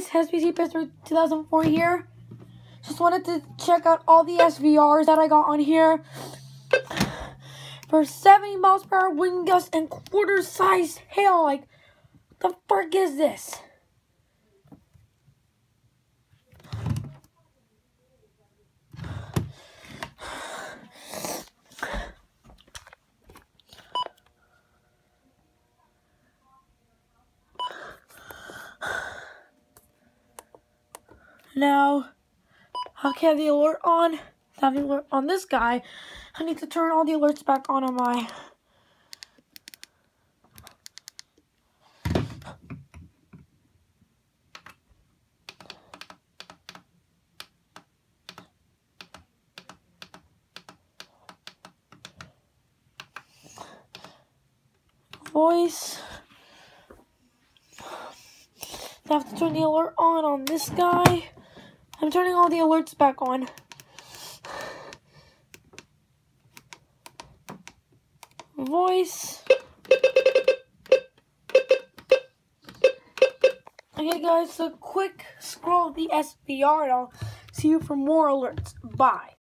guys, SBC Pittsburgh 2004 here. Just wanted to check out all the SVRs that I got on here. For 70 miles per hour wind gust and quarter size hail, like, the frick is this? Now, I have the alert on. Have the alert on this guy. I need to turn all the alerts back on on my. Voice. I have to turn the alert on on this guy. I'm turning all the alerts back on. Voice. Okay, guys, so quick scroll the SVR, and I'll see you for more alerts. Bye.